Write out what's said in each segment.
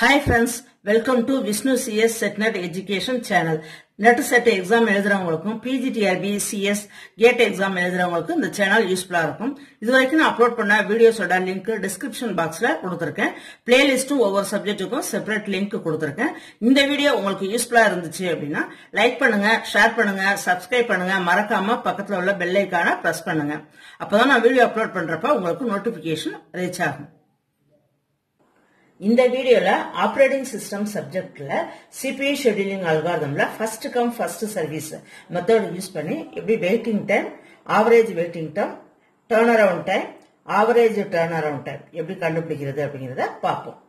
Hi friends welcome to Vishnu CS SET NET education channel NET SET exam எழுதுறவங்களுக்கும் PGTRB CS GATE exam எழுதுறவங்களுக்கும் இந்த channel யூஸ்ஃபுல்லா இருக்கும். இது வரைக்கும் நான் அப்லோட் பண்ண வீடியோஸோட லிங்க் டிஸ்கிரிப்ஷன் பாக்ஸ்ல கொடுத்துருக்கேன். பிளேலிஸ்டும் ஒவ்வொரு சப்ஜெக்ட்டுக்கும் செப்பரேட் லிங்க் கொடுத்துருக்கேன். இந்த வீடியோ உங்களுக்கு யூஸ்ஃபுல்லா இருந்துச்சு அப்படின்னா லைக் பண்ணுங்க ஷேர் பண்ணுங்க சப்ஸ்கிரைப் பண்ணுங்க மறக்காம பக்கத்துல உள்ள பெல் ஐக்கான பிரஸ் பண்ணுங்க. அப்பதான் நான் வீடியோ அப்லோட் பண்றப்ப உங்களுக்கு நோட்டிபிகேஷன் ரீச் ஆகும். இந்த வீடியோல ஆப்ரேட்டிங் சிஸ்டம் சப்ஜெக்ட்ல CPU scheduling அல்காரதம்ல first come first service method use பண்ணி எப்படி waiting time average waiting time turn around time average turn around time எப்படி கண்டுபிடிக்கிறது அப்படிங்கறத பார்ப்போம்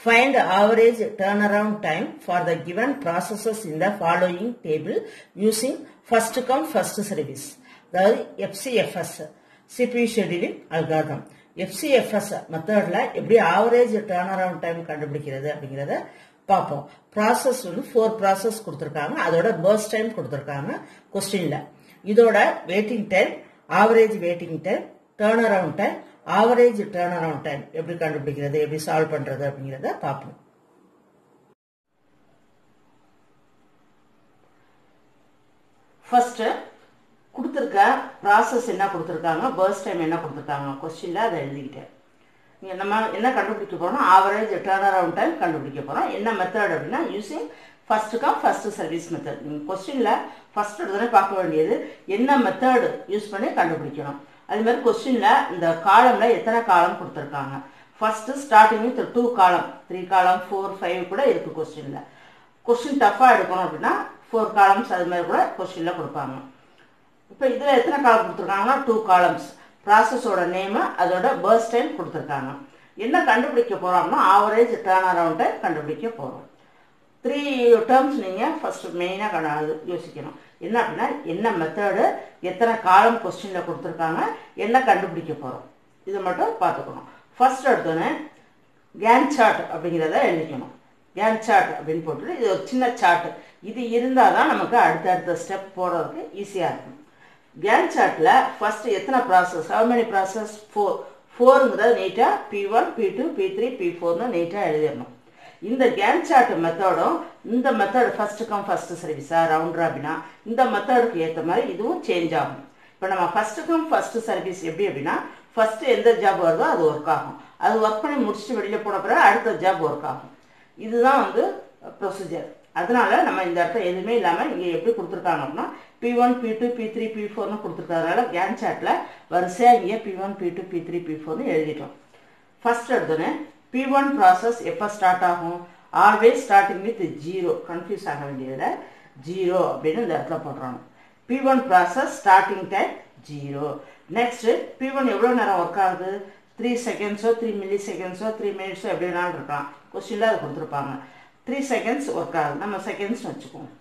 Find average turnaround time for the given processes in the following table using first come first service. அதாவது FCFS CPU scheduling algorithm. FCFS மெத்தட்ல எப்படி average turn around time கண்டுபிடிக்கிறது அப்படிங்கிறத பார்ப்போம். ப்ராசஸ் வந்து ஃபோர் ப்ராசஸ் கொடுத்துருக்காங்க. அதோட பர்ஸ்ட் டைம் கொடுத்துருக்காங்க கொஸ்டினில் இதோட waiting time average waiting time turn around time average turn around time எப்படி கண்டுபிடிக்கிறது எப்படி சால்வ் பண்ணுறது அப்படிங்கிறத பார்ப்போம். ஃபர்ஸ்ட்டு கொடுத்துருக்க ப்ராசஸ் என்ன கொடுத்துருக்காங்க? பர்ஸ்ட் டைம் என்ன கொடுத்துருக்காங்க? கொஸ்டின்ல அதை எழுதிக்கிட்டேன். இங்க நம்ம என்ன கண்டுபிடிக்க போகிறோம் ஆவரேஜ் டேர்ன் அரவுண்ட் டைம் கண்டுபிடிக்க போகிறோம் என்ன மெத்தட் அப்படின்னா using first come first service method நீங்கள் கொஸ்டினில் ஃபஸ்ட் எடுத்தோடனே பார்க்க வேண்டியது என்ன மெத்தடு யூஸ் பண்ணி கண்டுபிடிக்கணும். அதுமாதிரி கொஸ்டினில் இந்த காலமில் எத்தனை காலம் கொடுத்துருக்காங்க? First starting with two column three column four five கூட இருக்குது கொஸ்டினில் கொஸ்டின் டஃப்பாக எடுக்கணும் அப்படின்னா ஃபோர் காலம்ஸ் அது மாதிரி கூட கொஸ்டினில் கொடுப்பாங்க. இப்போ இதில் எத்தனை காலம் கொடுத்துருக்காங்கன்னா? டூ காலம்ஸ் ப்ராசஸோட நேமு அதோட பர்ஸ்ட் டைம் கொடுத்துருக்காங்க. என்ன கண்டுபிடிக்க போகிறோம்னா ஆவரேஜ் டேர்ன் அரவுண்டை கண்டுபிடிக்க போகிறோம் த்ரீ டேர்ம்ஸ் நீங்கள் ஃபஸ்ட்டு மெயினாக யோசிக்கணும். என்ன அப்படின்னா என்ன மெத்தடு எத்தனை காலம் கொஸ்டினில் கொடுத்துருக்காங்க என்ன கண்டுபிடிக்க போகிறோம் இதை மட்டும் பார்த்துக்கணும். ஃபர்ஸ்ட் எடுத்தோன்னே கேன் சார்ட் அப்படிங்கிறத எழுதிக்கணும். கேன் சார்ட் அப்படின்னு போட்டுட்டு இது ஒரு சின்ன சார்ட் இது இருந்தால் தான் நமக்கு அடுத்தடுத்த ஸ்டெப் போடுறதுக்கு ஈஸியாக இருக்கும். கேன் சார்ட்டில் ஃபர்ஸ்ட் எத்தனை process how many process four ஃபோருங்கிறத நீட்டாக P one P two P three P ஃபோர்னு நீட்டாக எழுதிடணும். இந்த கேன் சார்ட் மெத்தடும் இந்த மெத்தட் ஃபர்ஸ்ட் கம் ஃபர்ஸ்ட் சர்வீஸா ரவுண்ட் ராபினா இந்த மெத்தடுக்கு ஏற்ற மாதிரி இதுவும் சேஞ்ச் ஆகும். இப்போ நம்ம ஃபர்ஸ்ட் கம் ஃபர்ஸ்ட் சர்வீஸ் எப்படி அப்படின்னா ஃபர்ஸ்ட் எந்த ஜாப் வருதோ அது ஒர்க் ஆகும். அது ஒர்க் பண்ணி முடிச்சுட்டு வெளியில் போன பிறகு அடுத்த ஜாப் ஒர்க் ஆகும். இதுதான் வந்து ப்ரொசீஜர் அதனால நம்ம இந்த இடத்துல எதுவுமே இல்லாமல் இங்கே எப்படி கொடுத்துருக்காங்க அப்படின்னா P one P two P three P ஃபோர்னு கொடுத்துருக்கறதுனால கேன் சார்ட்டில் வரிசையாக இங்கே P one P two P three P ஃபோர்னு எழுதிட்டோம். ஃபர்ஸ்ட் எடுத்தோன்னே பி ஒன் ப்ராசஸ் எப்போ ஸ்டார்ட் ஆகும்? Always starting with zero confuse ஆக வேண்டியதில் ஜீரோ அப்படின்னு இந்த இடத்துல போடுறாங்க P one process starting time zero next P one எவ்வளோ நேரம் ஒர்க் ஆகுது? த்ரீ செகண்ட்ஸோ த்ரீ மில்லி செகண்ட்ஸோ த்ரீ மினிட்ஸோ எப்படி வேணாலும் இருக்கலாம். கொஸ்டினில் அதை கொடுத்துருப்பாங்க. த்ரீ செகண்ட்ஸ் ஒர்க் ஆகுது. நம்ம செகண்ட்ஸ்னு வச்சுக்குவோம்.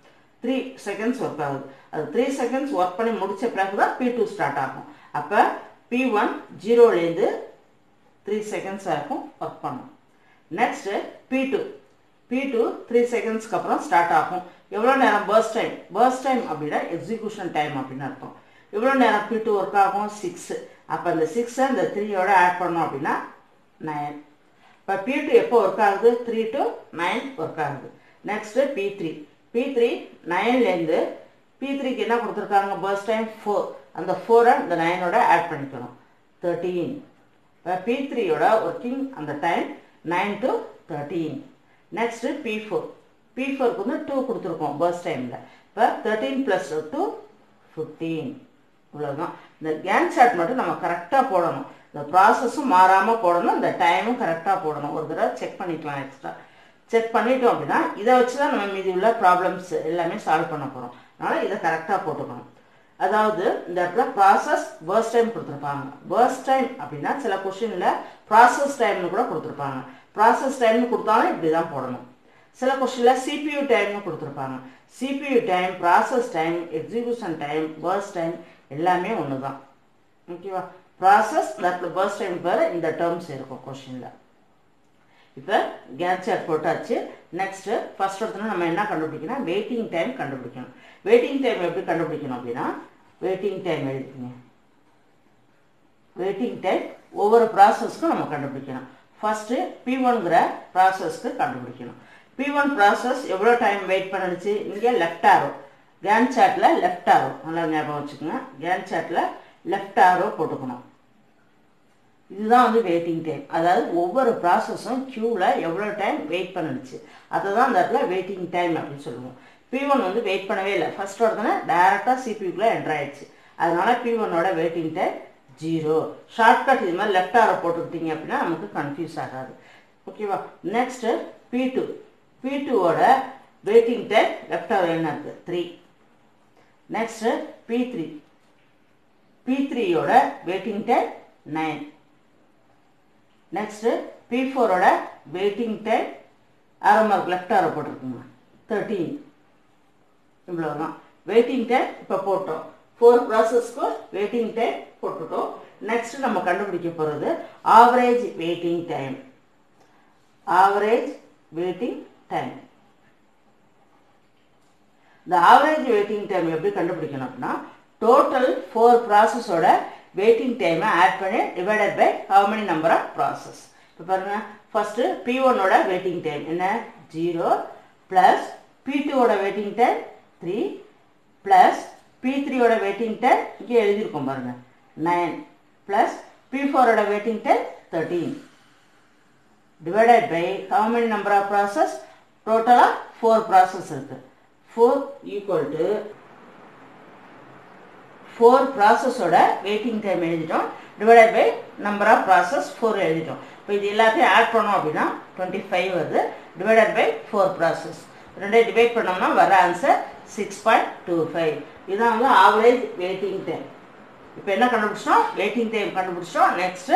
த்ரீ செகண்ட்ஸ் ஒர்க் ஆகுது. அது த்ரீ செகண்ட்ஸ் ஒர்க் பண்ணி முடித்த பிறகு தான் பி டூ ஸ்டார்ட் ஆகும். அப்போ பி ஒன் ஜீரோலேருந்து த்ரீ செகண்ட்ஸ் வரைக்கும் ஒர்க் பண்ணும். Next P two P two three செகண்ட்ஸ்க்கு அப்புறம் ஸ்டார்ட் ஆகும். எவ்வளோ நேரம் பர்ஸ்ட் டைம் பர்ஸ்ட் டைம் அப்படின்னா எக்ஸிக்யூஷன் டைம் அப்படின்னு அர்த்தம். எவ்வளோ நேரம் பி டூ ஒர்க் ஆகும்? சிக்ஸ் அப்போ இந்த சிக்ஸை இந்த த்ரீயோட ஆட் பண்ணோம் அப்படின்னா நைன் இப்போ பி டூ எப்போ ஒர்க் ஆகுது? த்ரீ டு நைன் ஒர்க் ஆகுது. Next P three P three நைன்லேருந்து P த்ரீக்கு என்ன கொடுத்துருக்காங்க? பர்ஸ்ட் டைம் ஃபோர் அந்த ஃபோரை இந்த நைனோட ஆட் பண்ணிக்கணும். தேர்ட்டீன் இப்போ பி த்ரீயோட ஒர்க்கிங் அந்த time nine to thirteen next P four P ஃபோருக்கு வந்து டூ கொடுத்துருக்கோம் பர்ஸ்ட் டைமில் இப்போ தேர்ட்டீன் ப்ளஸ் டூ ஃபிஃப்டீன் இவ்வளோதான் இந்த கேன் சார்ட் மட்டும் நம்ம கரெக்டாக போடணும். இந்த ப்ராசஸும் மாறாமல் போடணும். இந்த டைமும் கரெக்டாக போடணும். ஒரு தடவை செக் பண்ணிக்கலாம் எக்ஸ்ட்ரா செக் பண்ணிட்டோம் அப்படின்னா இதை வச்சு தான் நம்ம மீதி உள்ள ப்ராப்ளம்ஸ் எல்லாமே சால்வ் பண்ண போகிறோம் அதனால் இதை கரெக்டாக போட்டுக்கணும். அதாவது இந்த இடத்துல ப்ராசஸ் பர்ஸ்ட் டைம் கொடுத்துருப்பாங்க. பர்ஸ்ட் டைம் அப்படின்னா சில கொஷினில் ப்ராசஸ் டைம்னு கூட கொடுத்துருப்பாங்க. ப்ராசஸ் டைம்னு கொடுத்தாலும் இப்படி தான் போடணும். சில கொஸ்டினில் சிபியூ டைம்னு கொடுத்துருப்பாங்க. CPU time process time execution time burst time எல்லாமே ஒன்று தான் ஓகேவா ப்ராசஸ் தட் பர்ஸ்ட் டைம் பேர் இந்த டேர்ம்ஸ் இருக்கும் கொஷினில் இப்போ கேட் சார்ட் போட்டாச்சு. நெக்ஸ்ட்டு ஃபர்ஸ்ட் இடத்துல நம்ம என்ன கண்டுபிடிக்கணும்? வெயிட்டிங் டைம் கண்டுபிடிக்கணும். வெயிட்டிங் டைம் எப்படி கண்டுபிடிக்கணும் அப்படின்னா வெயிட்டிங் டைம் எழுதிக்கங்க. வெயிட்டிங் டைம் ஒவ்வொரு ப்ராசஸ்க்கும் நம்ம கண்டுபிடிக்கணும். ஃபஸ்ட்டு பி ஒன்கிற ப்ராசஸ்க்கு கண்டுபிடிக்கணும். பி ஒன் ப்ராசஸ் எவ்வளோ டைம் வெயிட் பண்ணுச்சு? இங்கே லெஃப்ட் ஆகும் கேன் சாட்டில் லெஃப்ட் ஆகும் நல்லா ஞாபகம் வச்சுக்கோங்க. கேன் சாட்டில் லெஃப்ட் ஆரோ போட்டுக்கணும். இதுதான் வந்து வெயிட்டிங் டைம் அதாவது ஒவ்வொரு ப்ராசஸும் க்யூவில் எவ்வளோ டைம் வெயிட் பண்ணுச்சு. அதை தான் அந்த இடத்துல வெயிட்டிங் டைம் அப்படின்னு சொல்லுவோம். பி ஒன் வந்து வெயிட் பண்ணவே இல்லை. ஃபர்ஸ்ட் உடனே டேரெக்டாக சிபியூக்குள்ளே என்டர் ஆயிடுச்சு. அதனால பி ஒன்னோட வெயிட்டிங் டைம் ஜீரோ ஷார்ட்கட் இது மாதிரி லெஃப்ட் ஆரை போட்டுக்கிட்டீங்க அப்படின்னா நமக்கு கன்ஃபியூஸ் ஆகாது. ஓகேவா நெக்ஸ்ட்டு பி டூ பி டூவோட வெயிட்டிங் டைம் லெஃப்ட் ஆர் என்ன இருக்குது three next P three P த்ரீயோட waiting time nine next P ஃபோரோட waiting time arrow mark left arrow போட்டிருக்குங்க. Thirteen இவ்வளோதான் வெயிட்டிங் டைம் இப்போ போட்டோம். ஃபோர் ப்ராசஸ்க்கு வெயிட்டிங் டைம் போட்டுட்டோம். நெக்ஸ்ட் நம்ம கண்டுபிடிக்க போகிறது average waiting time average waiting time இந்த ஆவரேஜ் வெயிட்டிங் டைம் எப்படி கண்டுபிடிக்கணும் அப்படின்னா டோட்டல் ஃபோர் ப்ராசஸோட வெயிட்டிங் டைமை ஆட் பண்ணி divided by how many number of process இப்போ பாருங்கள் ஃபஸ்ட்டு பி ஒன்னோட வெயிட்டிங் டைம் என்ன? ஜீரோ ப்ளஸ் பி டூவோட waiting time three plus P த்ரீயோட வெயிட்டிங் டைம் இங்கே எழுதியிருக்கோம் பாருங்கள் நைன் ப்ளஸ் பி ஃபோரோட waiting time thirteen divided by how many number of process டோட்டலாக ஃபோர் ப்ராசஸ் இருக்குது ஃபோர் ஈக்குவல் டு ஃபோர் ப்ராசஸோட வெயிட்டிங் டைம் எழுதிட்டோம். Divided by number of process four எழுதிட்டோம். இப்போ இது எல்லாத்தையும் ஆட் பண்ணோம் அப்படின்னா டுவெண்ட்டி ஃபைவ் வருது. டிவைடட் பை ஃபோர் ப்ராசஸ் ரெண்டையும் டிவைட் பண்ணோம்னா வர answer six point two five இதுதான் வந்து ஆவரேஜ் வெயிட்டிங் டைம் இப்போ என்ன கண்டுபிடிச்சிட்டோம்? வெயிட்டிங் டைம் கண்டுபிடிச்சிட்டோம். நெக்ஸ்ட்டு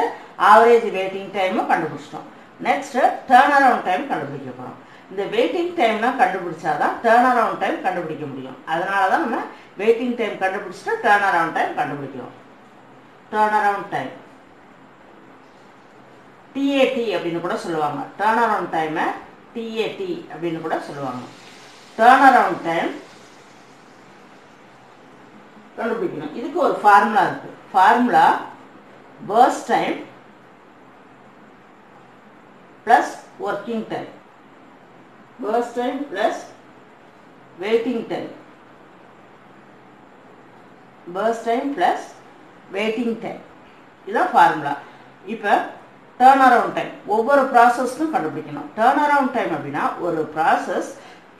ஆவரேஜ் வெயிட்டிங் டைமும் கண்டுபிடிச்சிட்டோம். நெக்ஸ்ட்டு டேர்ன் அரவுண்ட் டைம் கண்டுபிடிக்க போகிறோம் இந்த வெயிட்டிங் டைம்லாம் கண்டுபிடிச்சாதான் டேர்ன் அரவுண்ட் டைம் கண்டுபிடிக்க முடியும். அதனால தான் நம்ம வெயிட்டிங் டைம் கண்டுபிடிச்சிட்டு டேர்ன் அரவுண்ட் டைம் கண்டுபிடிக்கிறோம் டேர்ன் அரவுண்ட் டைம் டிஏடி அப்படின்னு கூட சொல்லுவாங்க. டேர்ன் அரவுண்ட் டைமை டிஏடி அப்படின்னு கூட சொல்லுவாங்க. டேர்ன் அரவுண்ட் டைம் கண்டுபிடிக்கணும். இதுக்கு ஒரு ஃபார்முலா இருக்கு. Formula burst time plus working time burst time plus waiting time burst time plus waiting time இதுதான் ஃபார்முலா இப்போ டேர்ன் அரவுண்ட் டைம் ஒவ்வொரு ப்ராசஸ்க்கும் கண்டுபிடிக்கணும். டேர்ன் அரவுண்ட் டைம் அப்படின்னா ஒரு ப்ராசஸ்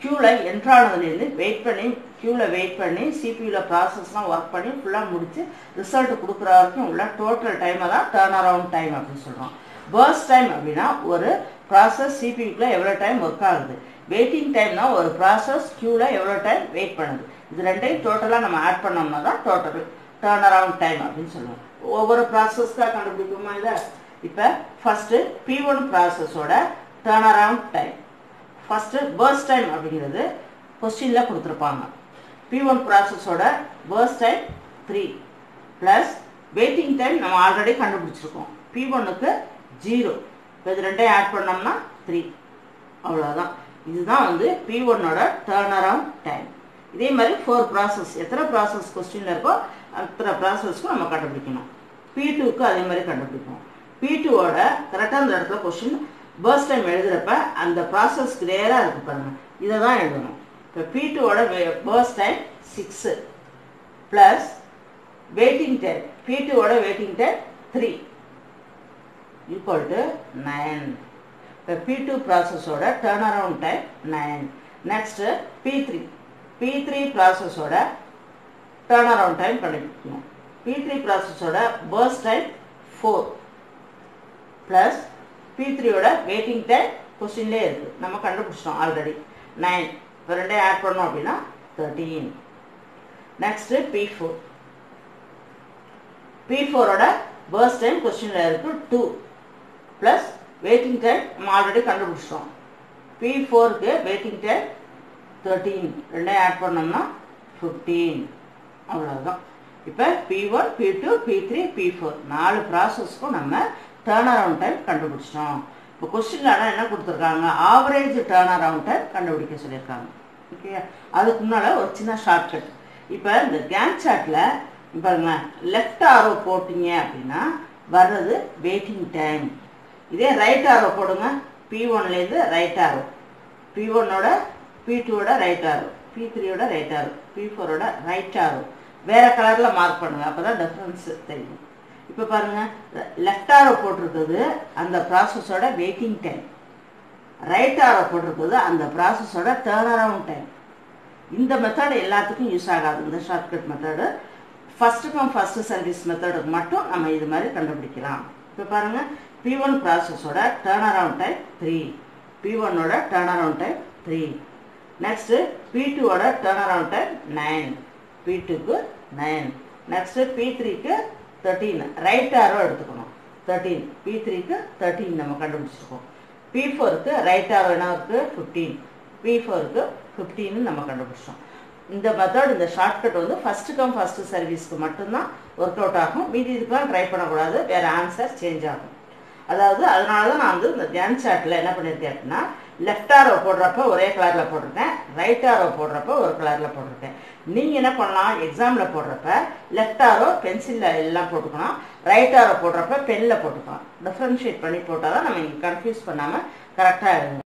க்யூவில் என்ட்ரானதுலேருந்து வெயிட் பண்ணி க்யூவில் வெயிட் பண்ணி சிபியூவில் ப்ராசஸ்லாம் ஒர்க் பண்ணி ஃபுல்லாக முடித்து ரிசல்ட் கொடுக்குற வரைக்கும் உள்ள டோட்டல் டைமை தான் டேர்ன் அரவுண்ட் டைம் அப்படின்னு சொல்கிறோம் பர்ஸ் டைம் அப்படின்னா ஒரு ப்ராசஸ் சிபியூக்குள்ளே எவ்வளோ டைம் ஒர்க் ஆகுது? வெயிட்டிங் டைம்னா ஒரு ப்ராசஸ் க்யூவில் எவ்வளோ டைம் வெயிட் பண்ணுது? இது ரெண்டையும் டோட்டலாக நம்ம ஆட் பண்ணோம்னா தான் டோட்டல் டேர்ன் அரவுண்ட் டைம் அப்படின்னு சொல்லுவோம். ஒவ்வொரு ப்ராசஸ்க்காக கண்டுபிடிக்குமா இதை? இப்போ first P one ப்ராசஸோட turn around time first burst time அப்படிங்கிறது கொஸ்டினில் கொடுத்துருப்பாங்க. P one ப்ராசஸோட burst time three plus waiting time நம்ம ஆல்ரெடி கண்டுபிடிச்சிருக்கோம். பி ஒன்னுக்கு ஜீரோ. இப்போ இது ரெண்டையும் ஆட் பண்ணோம்னா த்ரீ அவ்வளோதான் இதுதான் வந்து பி ஒன்னோட டேர்ன் அரவுண்ட் டைம் இதே மாதிரி ஃபோர் ப்ராசஸ் எத்தனை ப்ராசஸ் கொஸ்டினில் இருக்கோ அத்தனை ப்ராசஸ்க்கும் நம்ம கண்டுபிடிக்கணும். பி டூக்கு அதே மாதிரி கண்டுபிடிப்போம். பி டூவோட கரெக்டாக அந்த இடத்துல கொஸ்டின் பர்ஸ்ட் டைம் எழுதுகிறப்ப அந்த ப்ராசஸ் கிளியராக இருக்குது பாருங்கள் இதை தான் எழுதணும். இப்போ பி டூவோட burst time six plus waiting time P டூவோட waiting time three equal to nine இப்போ P two ப்ராசஸோட turn around time nine next P three P three ப்ராசஸோட turn around time கண்டுபிடிக்கணும். P three ப்ராசஸோட burst time four plus P த்ரீயோட waiting time கொஸ்டின்லேயே இருக்குது நம்ம கண்டுபிடிச்சிட்டோம் already nine இப்போ ரெண்டையும் add பண்ணோம் அப்படின்னா thirteen next P four P ஃபோரோட பர்ஸ் டைம் கொஸ்டினில் இருக்குது டூ ப்ளஸ் வெயிட்டிங் டைம் நம்ம ஆல்ரெடி கண்டுபிடிச்சிட்டோம். பி ஃபோருக்கு வெயிட்டிங் டைம் தேர்ட்டீன் ரெண்டையும் ஆட் பண்ணோம்னா ஃபிஃப்டீன் அவ்வளோதான் இப்போ P one P two P three P four நாலு ப்ராசஸ்க்கும் நம்ம டேர்ன் அரவுண்ட் டைம் கண்டுபிடிச்சிட்டோம். இப்போ கொஸ்டினில் ஆனால் என்ன கொடுத்துருக்காங்க? ஆவரேஜ் டேர்ன் அரவுண்ட் டைம் கண்டுபிடிக்க சொல்லியிருக்காங்க. ஓகே அதுக்கு முன்னால் ஒரு சின்ன ஷார்ட்கட் இப்போ இந்த கேங் சாட்டில் பாருங்க லெஃப்ட் ஆரோ போட்டிங்க அப்படின்னா வர்றது வெயிட்டிங் டைம் இதே ரைட் ஆரோ போடுங்க. பி ஒன்லேருந்து ரைட் ஆரோ பி ஒன்னோட பி டூவோட ரைட் ஆரோ பி த்ரீயோட ரைட் ஆரோ பி ஃபோரோட ரைட் ஆரோ வேறு கலரில் மார்க் பண்ணுங்க. அப்போ தான் டிஃப்ரென்ஸ் தெரியும். இப்போ பாருங்கள் லெஃப்ட் ஆரோ போட்டிருக்கிறது அந்த ப்ராசஸோட வெயிட்டிங் டைம் ரைட் ஆரோ போட்டிருக்கிறது அந்த ப்ராசஸோட டேர்ன் அரவுண்ட் டைம் இந்த மெத்தடு எல்லாத்துக்கும் யூஸ் ஆகாது. இந்த shortcut method first come first service மெத்தடுக்கு மட்டும் நம்ம இது மாதிரி கண்டுபிடிக்கலாம். இப்போ பாருங்கள் P one ப்ராசஸோட turn around time three P ஒன்னோட turn around time three next P டூவோட turn around time nine P டூக்கு நைன் நெக்ஸ்ட்டு பி த்ரீக்கு தேர்ட்டீன் ரைட் ஆரோ எடுத்துக்கணும். தேர்ட்டீன் பி த்ரீக்கு தேர்ட்டீன் நம்ம கண்டுபிடிச்சிருக்கோம். பி ஃபோருக்கு ரைட் ஆரோ என்ன இருக்குது ஃபிஃப்டீன் பி ஃபோருக்கு ஃபிஃப்டீன்னு நம்ம கண்டுபிடிச்சோம் இந்த மெத்தட் இந்த ஷார்ட்கட் வந்து ஃபஸ்ட்டு கம் ஃபஸ்ட்டு சர்வீஸ்க்கு மட்டும்தான் ஒர்க் அவுட் ஆகும். மீதி இதுக்கெலாம் ட்ரை பண்ணக்கூடாது. வேறு ஆன்சர் சேஞ்ச் ஆகும். அதாவது அதனால தான் நான் வந்து இந்த கேன் சார்ட்டில் என்ன பண்ணியிருக்கேன் அப்படின்னா லெஃப்ட் ஆரோ போடுறப்ப ஒரே கலரில் போட்டிருக்கேன் ரைட் ஆரோ போடுறப்ப ஒரு கலரில் போட்டிருக்கேன். நீங்கள் என்ன பண்ணலாம் எக்ஸாமில் போடுறப்ப லெஃப்ட் ஆரோ பென்சிலில் எல்லாம் போட்டுக்கணும் ரைட் ஆரோ போடுறப்ப பெனில் போட்டுக்கலாம். டிஃப்ரென்ஷியேட் பண்ணி போட்டால் தான் நம்ம இங்கே கன்ஃபியூஸ் பண்ணாமல் கரெக்டாக எழுதுங்க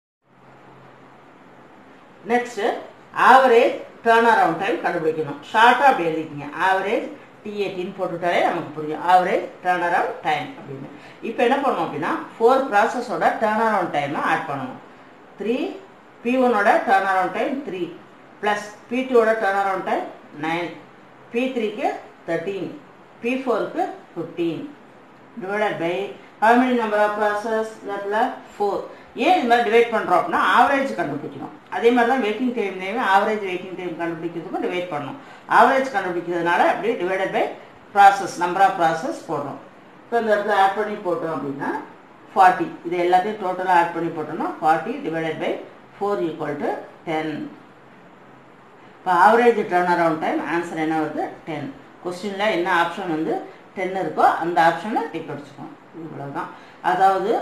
next average turn around time கண்டுபிடிக்கணும். ஷார்ட்டாக அப்படி எழுதிக்கிங்க. ஆவரேஜ் டிஏடின்னு போட்டுட்டாலே நமக்கு புரியும். ஆவரேஜ் டேர்ன் அரவுண்ட் டைம் அப்படின்னு. இப்போ என்ன பண்ணணும் அப்படின்னா ஃபோர் ப்ராசஸோட டேர்ன் அரவுண்ட் டைமை ஆட் பண்ணணும். Three P ஒனோட turn around time three plus P டூவோட turn around time nine P த்ரீக்கு தேர்ட்டீன் பி ஃபோருக்கு fifteen divided by how many number of process four ஏன் இது மாதிரி டிவைட் பண்ணுறோம் அப்படின்னா ஆவரேஜ் கண்டுபிடிக்கணும். அதே மாதிரி தான் வெயிட்டிங் டைம்லேயுமே ஆவரேஜ் வெயிட்டிங் டைம் கண்டுபிடிக்கிறதுக்கும் டிவைட் பண்ணணும். ஆவரேஜ் கண்டுபிடிக்கிறதுனால அப்படியே divided by process number of process போடுறோம். இப்போ இந்த இடத்துல ஆட் பண்ணி போட்டோம் அப்படின்னா ஃபார்ட்டி இது எல்லாத்தையும் டோட்டலாக ஆட் பண்ணி போட்டோம்னா forty divided by four equal to ten இப்போ average turn around time answer என்ன வருது? டென் கொஸ்டினில் என்ன ஆப்ஷன் வந்து டென் இருக்கோ அந்த ஆப்ஷனை டிக் இவ்வளோ இவ்வளோதான் அதாவது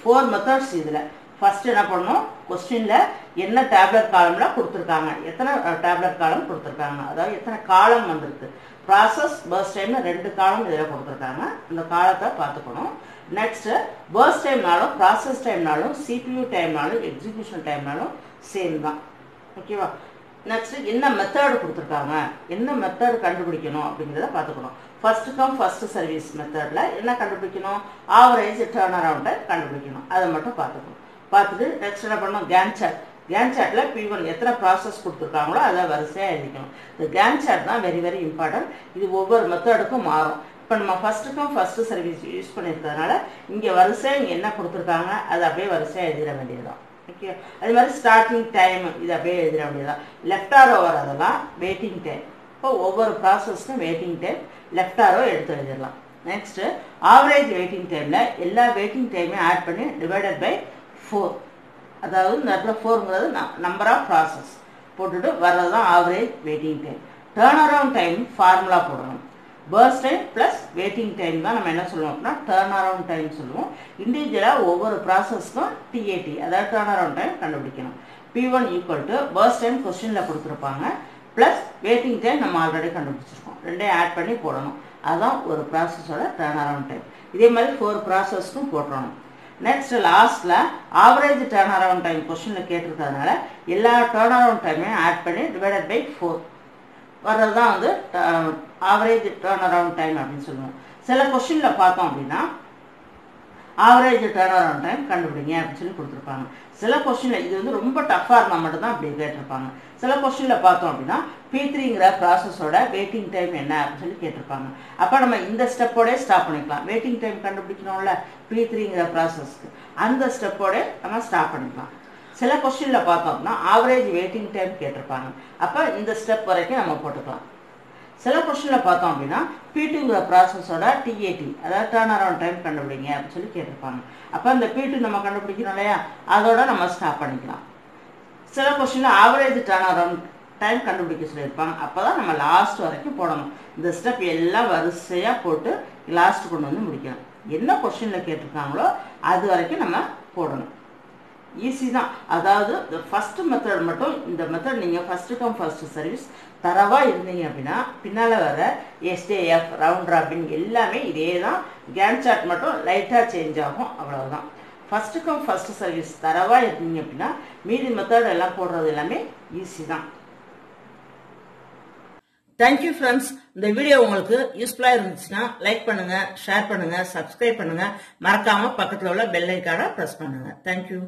ஃபோர் மெத்தட்ஸ் இதில். ஃபஸ்ட்டு என்ன பண்ணணும்? கொஸ்டினில் என்ன டேப்லெட் காலம்லாம் கொடுத்துருக்காங்க? எத்தனை டேப்லெட் காலம் கொடுத்துருக்காங்க? அதாவது எத்தனை காலம் வந்திருக்கு? ப்ராசஸ் பர்ஸ் டைம்னு ரெண்டு காலம் இதில் கொடுத்துருக்காங்க. அந்த காலத்தை பார்த்துக்கணும். நெக்ஸ்ட்டு பர்ஸ் டைம்னாலும் ப்ராசஸ் டைம்னாலும் சிபியூ டைம்னாலும் எக்ஸிக்யூஷன் டைம்னாலும் சேம் தான். ஓகேவா நெக்ஸ்ட்டு என்ன மெத்தட் கொடுத்துருக்காங்க? என்ன மெத்தட் கண்டுபிடிக்கணும் அப்படிங்கிறத பார்த்துக்கணும். ஃபர்ஸ்ட் கம் ஃபர்ஸ்ட் சர்வீஸ் மெத்தடில் என்ன கண்டுபிடிக்கணும்? ஆவரேஜ் டேர்ன் அரவுண்டை கண்டுபிடிக்கணும். அதை மட்டும் பார்த்துக்கணும். பார்த்துட்டு நெக்ஸ்ட் என்ன பண்ணணும்? கேன் சாட் கேன் சாட்டில் பி ஒன் எத்தனை ப்ராசஸ் கொடுத்துருக்காங்களோ அதை வரிசையாக எழுதிக்கணும். இந்த கேன் சாட் தான் வெரி வெரி இம்பார்ட்டன்ட் இது ஒவ்வொரு மெத்தடுக்கும் மாறும். இப்போ நம்ம ஃபஸ்ட்டுக்கும் ஃபஸ்ட்டு சர்வீஸ் யூஸ் பண்ணியிருக்கிறதுனால இங்கே வரிசையாக இங்கே என்ன கொடுத்துருக்காங்க? அதை அப்படியே வரிசையாக எழுதிட வேண்டியதுதான். ஓகே அதே மாதிரி ஸ்டார்டிங் டைம் இது அப்படியே எழுதிட வேண்டியதுதான். லெஃப்ட் ஆர் ஓவர் அதெல்லாம் வெயிட்டிங் டைம் இப்போ ஒவ்வொரு ப்ராசஸ்க்கும் வெயிட்டிங் டைம் லெஃப்ட் ஆரோ எடுத்து எழுதிடலாம். நெக்ஸ்ட்டு ஆவரேஜ் வெயிட்டிங் டைமில் எல்லா வெயிட்டிங் டைமையும் ஆட் பண்ணி டிவைடட் பை ஃபோர் அதாவது இந்த இடத்துல ஃபோருங்கிறது நம்பர் ஆஃப் ப்ராசஸ் போட்டுட்டு வர்றது தான் average waiting time turn around time formula போடணும். Burst time plus waiting time தான் நம்ம என்ன சொல்லுவோம் அப்படின்னா டேர்ன் அரவுண்ட் டைம் சொல்லுவோம் இண்டிவிஜுவலாக ஒவ்வொரு ப்ராசஸ்க்கும் டிஏடி அதாவது டேர்ன் அரவுண்ட் டைம் கண்டுபிடிக்கணும் P one equal to burst time கொஸ்டினில் கொடுத்துருப்பாங்க. ப்ளஸ் வெயிட்டிங் டைம் நம்ம ஆல்ரெடி கண்டுபிடிச்சிருக்கோம். ரெண்டையும் ஆட் பண்ணி போடணும். அதுதான் ஒரு ப்ராசஸோட டேர்ன் அரவுண்ட் டைம் இதே மாதிரி ஃபோர் ப்ராசஸ்க்கும் போட்டுறணும். நெக்ஸ்ட் லாஸ்ட்டில் ஆவரேஜ் டேர்ன் அரவுண்ட் டைம் கொஸ்டினில் கேட்டிருக்கிறதுனால எல்லா டேர்ன் அரவுண்ட் டைமையும் ஆட் பண்ணி டிவைடட் பை ஃபோர் வர்றது தான் வந்து ஆவரேஜ் டேர்ன் அரவுண்ட் டைம் அப்படின்னு சொல்லுவோம். சில கொஸ்டினில் பார்த்தோம் அப்படின்னா ஆவரேஜ் டேர்ன் அரவுண்ட் டைம் கண்டுபிடிங்க அப்படின்னு சொல்லி கொடுத்துருப்பாங்க. சில கொஸ்டினில் இது வந்து ரொம்ப டஃப்பாக இருந்தால் மட்டும்தான் அப்படி கேட்டிருப்பாங்க. சில கொஸ்டினில் பார்த்தோம் அப்படின்னா பீத்ரிங்கிற ப்ராசஸோட வெயிட்டிங் டைம் என்ன அப்படின்னு சொல்லி கேட்டிருப்பாங்க. அப்போ நம்ம இந்த ஸ்டெப்போடே ஸ்டாப் பண்ணிக்கலாம். வெயிட்டிங் டைம் கண்டுபிடிக்கணும்ல பீத்ரிங்கிற ப்ராசஸ்க்கு அந்த ஸ்டெப்போட நம்ம ஸ்டாப் பண்ணிக்கலாம். சில கொஸ்டினில் பார்த்தோம் அப்படின்னா ஆவரேஜ் வெயிட்டிங் டைம் கேட்டிருப்பாங்க. அப்போ இந்த ஸ்டெப் வரைக்கும் நம்ம போட்டுக்கலாம். சில கொஸ்டினில் பார்த்தோம் அப்படின்னா பீட்டுங்கிற ப்ராசஸோட டிஏடி அதாவது டேர்ன் அரௌண்ட் டைம் கண்டுபிடிங்க அப்படின்னு சொல்லி கேட்டிருப்பாங்க. அப்போ அந்த பீட்டு நம்ம கண்டுபிடிக்கணும் இல்லையா? அதோட நம்ம ஸ்டாப் பண்ணிக்கலாம். சில கொஸ்டினில் ஆவரேஜ் டர்ன் அரவுண்ட் டைம் கண்டுபிடிக்க சொல்லியிருப்பாங்க. அப்போ தான் நம்ம லாஸ்ட் வரைக்கும் போடணும். இந்த ஸ்டெப் எல்லாம் வரிசையாக போட்டு லாஸ்ட் கொண்டு வந்து முடிக்கணும். என்ன கொஸ்டினில் கேட்டிருக்காங்களோ அது வரைக்கும் நம்ம போடணும். ஈஸி தான். அதாவது இந்த ஃபர்ஸ்ட் மெத்தட் மட்டும் இந்த மெத்தட் நீங்கள் ஃபஸ்ட்டு கம் ஃபஸ்ட்டு சர்வீஸ் தரவாக இருந்தீங்க அப்படின்னா பின்னால் வர எஸ்டேஎஃப் ரவுண்ட் ராபின் எல்லாமே இதே தான் கேன் சார்ட் மட்டும் லைட்டாக சேஞ்ச் ஆகும். அவ்வளவுதான். ஃபர்ஸ்ட் கம் ஃபர்ஸ்ட் சர்வீஸ் தரவாக இருந்தீங்க அப்படின்னா மீதி மெத்தட் எல்லாம் போடுறது எல்லாமே ஈஸி தான். தேங்க்யூ ஃப்ரெண்ட்ஸ் இந்த வீடியோ உங்களுக்கு யூஸ்ஃபுல்லாக இருந்துச்சுன்னா லைக் பண்ணுங்க ஷேர் பண்ணுங்க சப்ஸ்கிரைப் பண்ணுங்க. மறக்காம பக்கத்தில் உள்ள பெல் ஐக்கான ப்ரெஸ் பண்ணுங்க. தேங்க்யூ